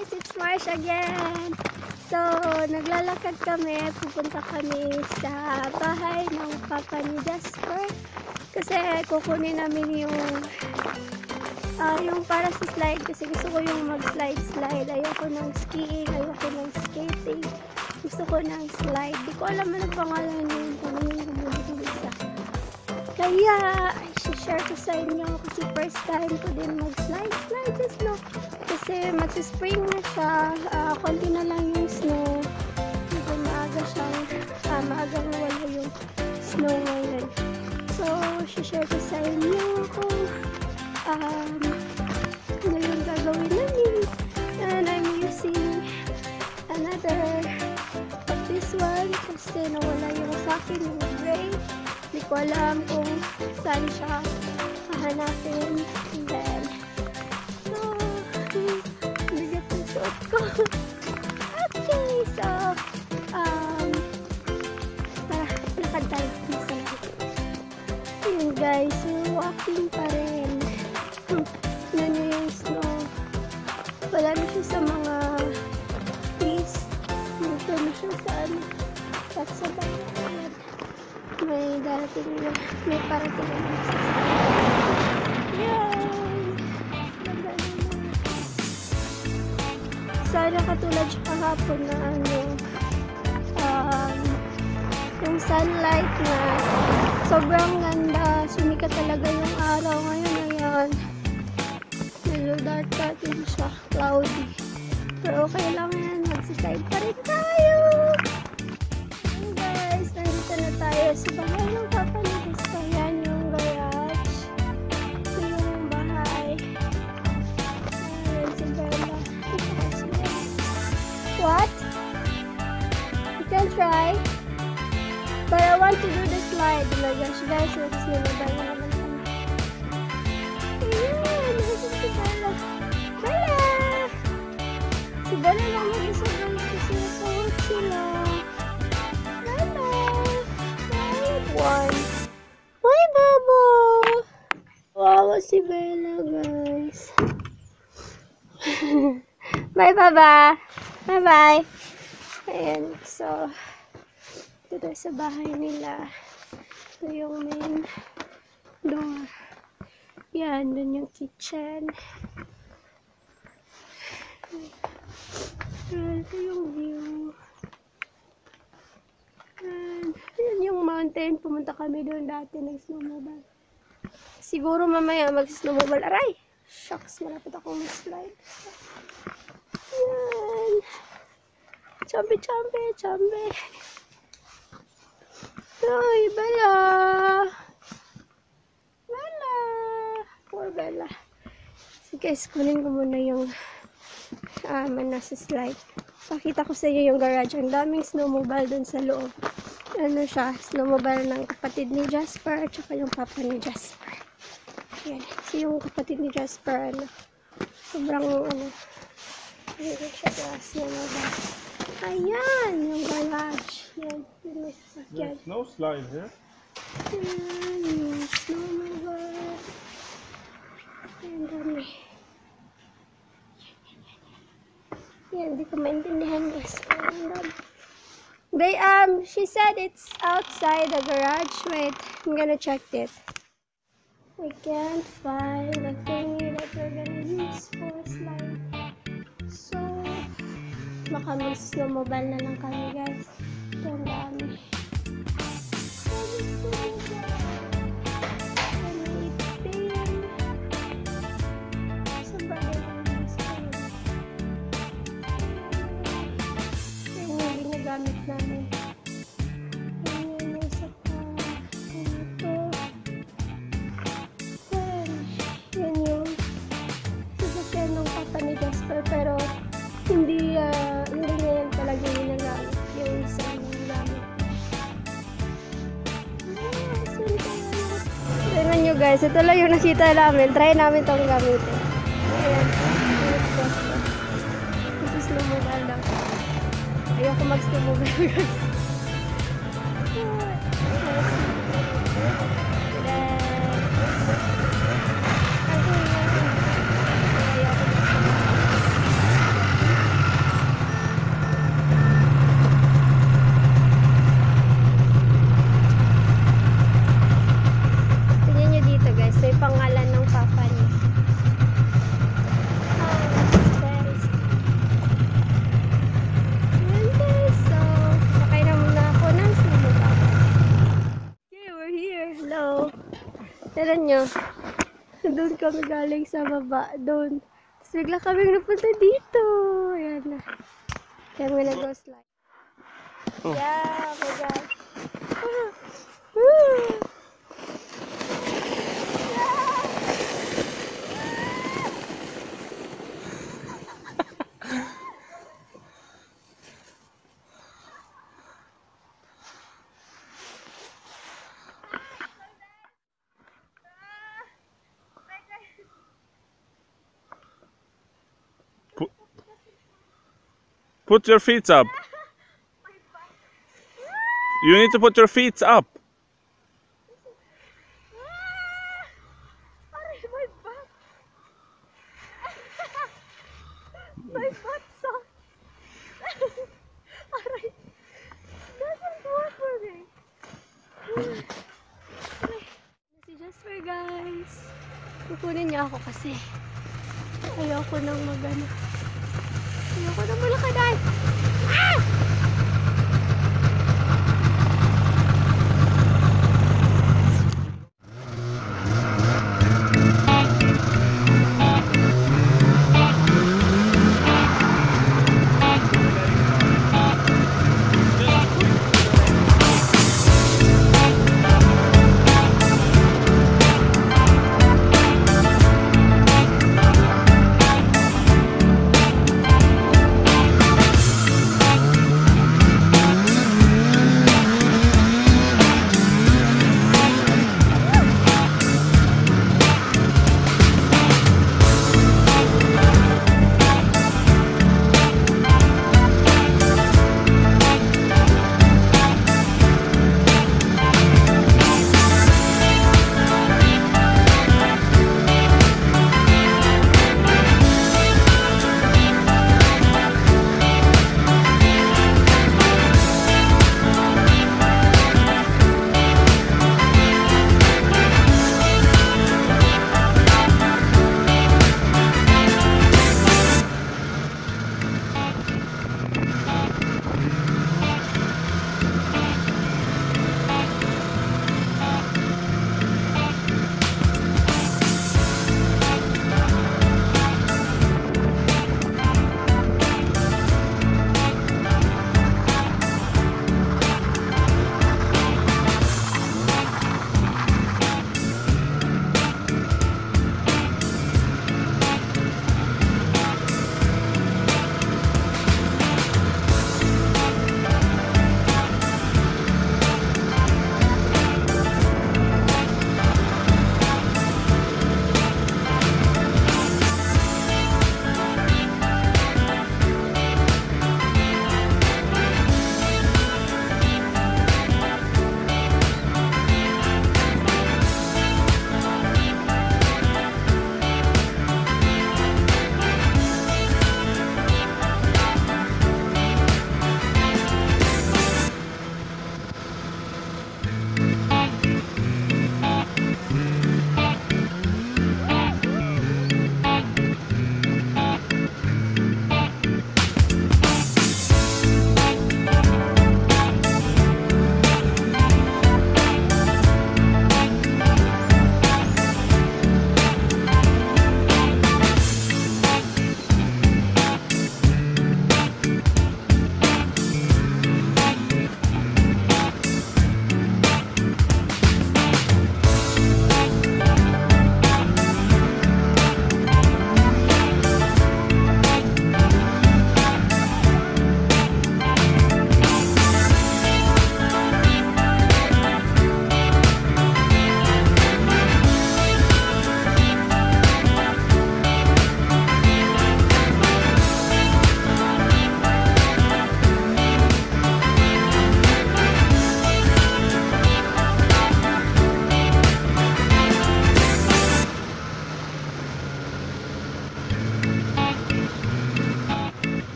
guys, it's Marsh again. So, naglalakad kami, pupunta kami sa bahay ng papa ni Jasper. Kasi kukunin namin yung ah yung para sa slide kasi gusto ko yung mag-slide slide. Ayoko ng skiing, ayoko ng skating. Gusto ko ng slide. Di ko alam ano pangalan yung muna dun isa. Kaya, i-share ko sa inyo kasi first time ko din mag-slide slide sa snow. Kasi magsispring na siya. ah konti na lang yung snow. Medyo maaga siyang, ah, maagang wala yung snow ngayon. So, i-share ko sa inyo kung um, ano yung gagawin namin. And I'm using another of this one kasi nawala yung sa akin yung gray. Hindi ko alam kung saan siya hahanapin. And then, suot ko. okay, so, um, tara, lakad tayo. Misa natin. Yun guys, we're walking pa rin. Hmm, Yan yung snow. Wala na siya sa mga trees. Dito na siya sa ano. At sa bayan. May darating na. May parating na. Yan! Siya kahapon na ano. Um, yung sunlight na sobrang ganda. Sumikat talaga yung araw ngayon. Ayan. Medyo dark natin siya. Cloudy. Pero okay lang yan. Magsiside pa rin tayo. Ayan guys. Nandito na tayo sa bahay ng want to do the slide. Oh my gosh, guys, it's nilabay na naman kami. Ayan, nasan si Bella? Bella! Si Bella lang mag-isa guys kasi nasa sila. Bella! Five, one. Hi, Babo! Wow, si Bella, guys. Bye, Baba! Bye-bye! Ayan, so... Ito tayo sa bahay nila. Ito yung main door. Yan, dun yung kitchen. Ito yung view. Yan, yan yung mountain. Pumunta kami doon dati nag-snowmobile. Siguro mamaya mag-snowmobile. Aray! Shucks, malapit akong mag-slide. Yan. Chambe, chambe, chambe. Ay, Bella! Bella! Poor Bella. So guys, kunin ko muna yung ah, man nasa slide. Pakita ko sa iyo yung garage. Ang daming snowmobile dun sa loob. Ano siya, snowmobile ng kapatid ni Jasper at saka yung papa ni Jasper. Yan. So yung kapatid ni Jasper, ano, sobrang, ano, hindi siya glass mobile. Ayan, yung garage. Yan, yun may sasakyan. There's no slide here. Ayan, yung snowmobile. Ayan, dami. Yan, hindi ko maintindihan guys. Ayan, dami. They, um, she said it's outside the garage. Wait, I'm gonna check it. We can't find the baka mag-snowmobile na lang kami guys. Ito guys, ito lang yung nakita namin. Try namin itong gamitin. Ayan. This is snowmobile lang. Ayoko mag-snowmobile guys. Tignan nyo. Doon kami galing sa baba. Doon. Tapos bigla kami napunta dito. Ayan na. Kaya mga nag-go slide. Oh. Yeah, my God. Ah. Woo! Put your feet up. You need to put your feet up. My butt. sucks. Aray. Doesn't work for me. Si Jasper, guys. Kukunin niya ako kasi ayoko nang magano. เดี๋ยวก็จะไม่รู้ใครได้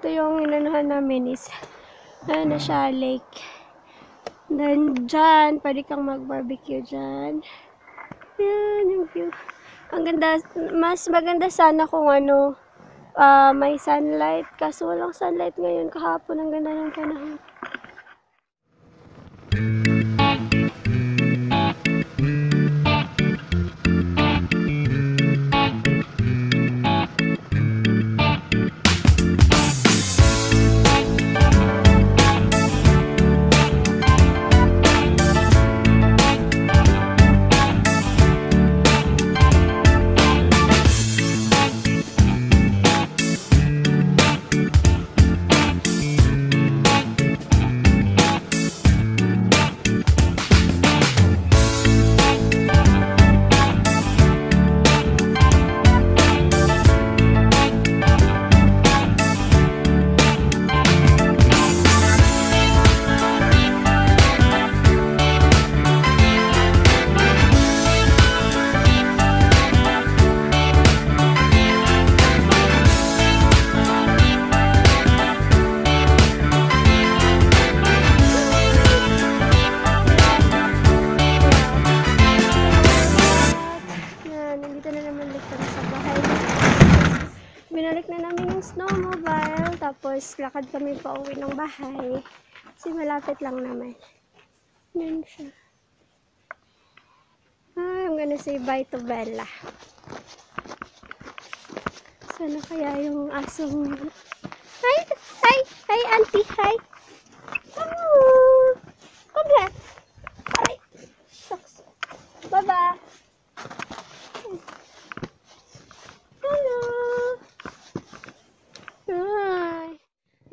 Ito yung inanuhan namin is, ano na siya, lake. Then, dyan, pwede kang mag-barbecue dyan. Yan, yung view. Ang ganda, mas maganda sana kung ano, ah, may sunlight. Kaso walang sunlight ngayon. Kahapon, ang ganda ng panahon. Binalik na namin yung snowmobile, tapos lakad kami pa uwi ng bahay. Kasi malapit lang naman. Yan siya. Ah, I'm gonna say bye to Bella. Sana kaya yung asong... Hi! Hi! Hi, auntie! Hi! Oh! Congrats! Hi! Shucks. Bye-bye! Hello! Hi!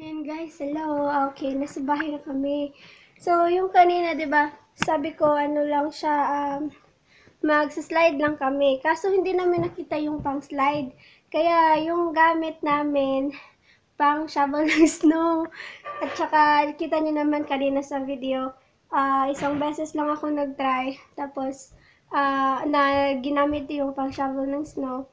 Ayan guys, hello. Okay, nasa bahay na kami. So, yung kanina, ba sabi ko, ano lang siya, um, mag-slide lang kami. Kaso, hindi namin nakita yung pang-slide. Kaya, yung gamit namin, pang shovel ng snow. At saka, kita niyo naman kanina sa video, ah, isang beses lang ako nag-try. Tapos, ah, na ginamit yung pang shovel ng snow.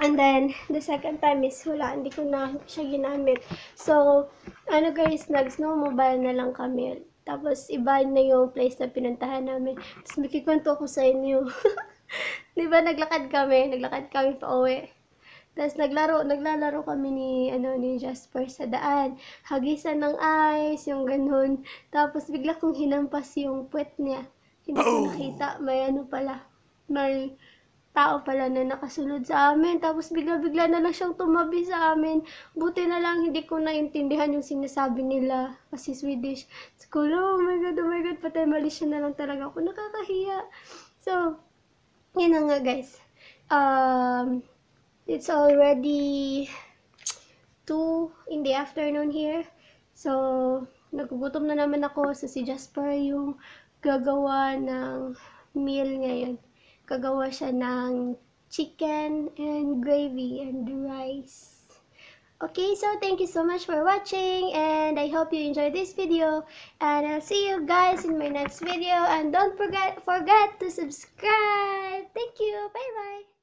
And then, the second time is wala, hindi ko na siya ginamit. So, ano guys, nag-snowmobile na lang kami. Tapos, iba na yung place na pinuntahan namin. Tapos, makikwento ko sa inyo. Di ba, naglakad kami, naglakad kami pa uwi. Tapos, naglaro, naglalaro kami ni, ano, ni Jasper sa daan. Hagisan ng ice, yung ganun. Tapos, bigla kong hinampas yung puwet niya. Hindi ko nakita, may ano pala, may tao pala na nakasunod sa amin. Tapos bigla-bigla na lang siyang tumabi sa amin. Buti na lang hindi ko naintindihan yung sinasabi nila kasi Swedish. School, oh my god, oh my god, patay Malaysia na lang talaga ako. Nakakahiya. So, yun na nga guys. Um, it's already 2 in the afternoon here. So, nagugutom na naman ako. So, si Jasper yung gagawa ng meal ngayon gagawa siya ng chicken and gravy and rice. Okay, so thank you so much for watching and I hope you enjoyed this video and I'll see you guys in my next video and don't forget forget to subscribe. Thank you. Bye bye.